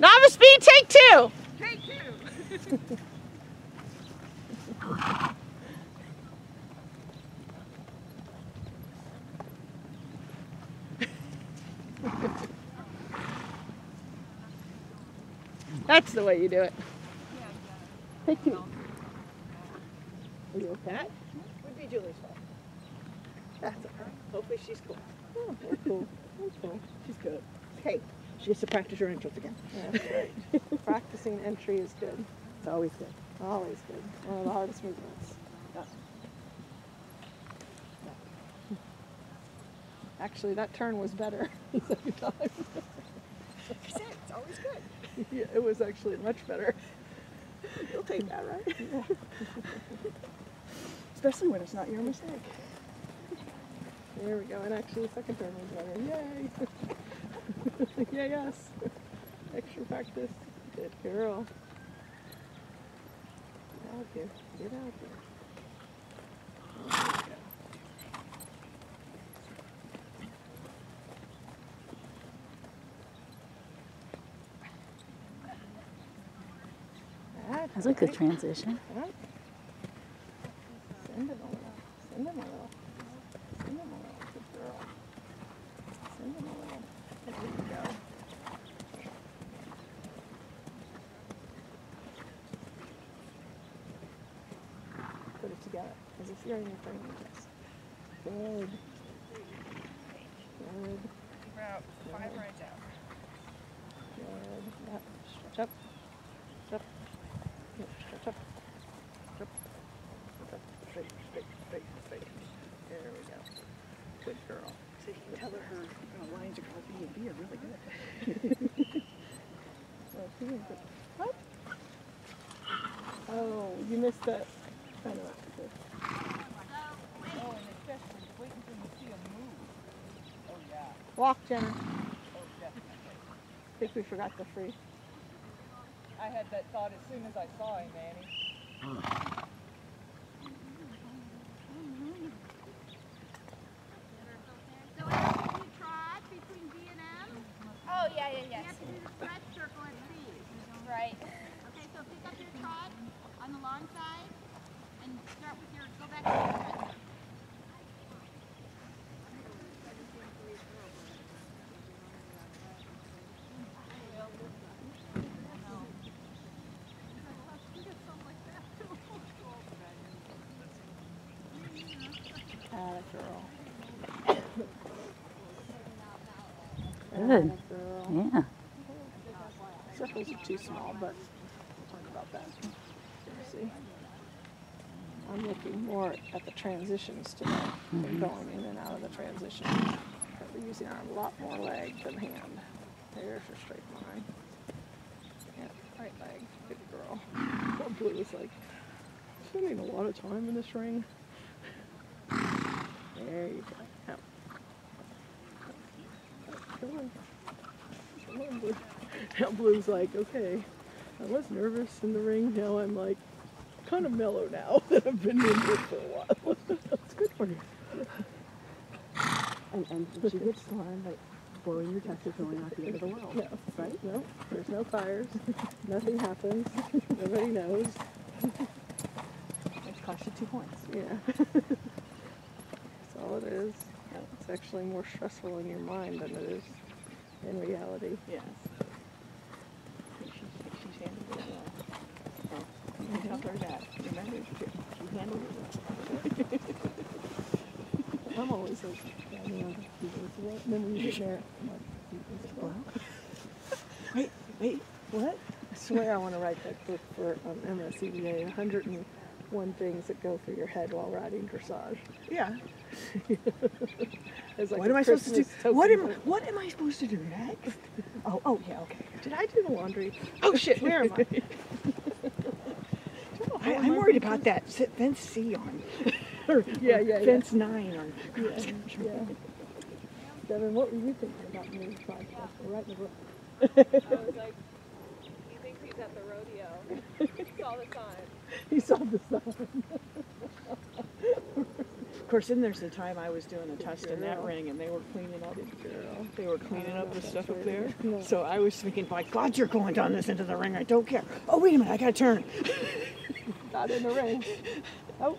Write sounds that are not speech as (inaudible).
Novice speed, take two. Take two. That's the way you do it. Take two. Are you okay? Would be Julie's fault. That's okay. Hopefully she's cool. Oh, that's cool. That's cool. She's good. Hey, she has to practice her intros again. That's (laughs) right. Practicing entry is good. It's always good. Always good. One of the hardest movements. Yeah. Actually, that turn was better the second time. It's always good. yeah, it was actually much better. You'll take that, right? (laughs) Yeah. Especially when it's not your mistake. There we go. And actually, the second turn was better. Yay! (laughs) yes. Extra practice. Good girl. Get out here. Get out. There. That's That's a good transition. Send him a little. Send him a little. Send him a little. Good girl. Send him a little. There you go. Put it together. As if you're in your training dress. Good. Good. About five rides out. Good. Yep. Stretch up. Stretch up. Yep. Stretch up. Stretch up. Stretch up. Straight, straight, straight, straight. There we go. Good girl. So you can tell her her uh, lines across B and B are really good. (laughs) Oh, she didn't What? Oh, you missed that. I know what to do. Oh, and especially wait until you see them move. Oh, yeah. Walk, Jenna. Oh. I think we forgot the free. I had that thought as soon as I saw him, Annie. So after you trot between B and M, Oh, yeah, yeah, you have to do the stretch circle at C. Right. Okay, so pick up your trot on the long side and start with your, go back to your stretch circle. Atta girl. Good. Atta girl. Yeah. Circles are too small, but we'll talk about that. Let's see. I'm looking more at the transitions today. They're mm-hmm. going in and out of the transition. We're using a lot more leg than hand. There's your straight line. Yeah, right leg. Good girl. Poor Blue is like spending a lot of time in this ring. There you go. Yep. Come on. Come on, Blue. (laughs) Now Blue's like, okay, I was nervous in the ring. Now I'm like kind of mellow now (laughs) that I've been in here for a while. (laughs) That's good for you. And, and she gets started like blowing your chest is going out the end of the world. No, right? No, there's no fires. Nothing happens. Nobody knows. It's cost you two points. Yeah. It is. It's actually more stressful in your mind than it is in reality. Yes. She's, she's handled it well. You can tell her that. Remember, she, she handled it well. I'm always like, yeah, you know, what? And then when you get there, I'm like, he? (laughs) Wait, wait. What? I swear I want to write that book for um, MSCBA, 101 things that go through your head while riding dressage. Yeah. (laughs) As like what am I supposed to do? What am. What am I supposed to do next? (laughs) Oh, oh, yeah, okay. Did I do the laundry? Oh (laughs) shit, where am I? I, I'm worried about that s- fence C on, or Yeah, or yeah, yeah. fence nine on. Yeah, yeah. Devin, what were you thinking about me podcast? Right in the book. I was like, he thinks he's at the rodeo. He Saw the sign. He saw the sign. Course, then there's the time I was doing a test in that ring, and they were cleaning up. They were cleaning up the stuff up there. So I was thinking, by God, you're going down this into the ring. I don't care. Oh, wait a minute, I gotta turn. (laughs) Not in the ring. (laughs) Oh,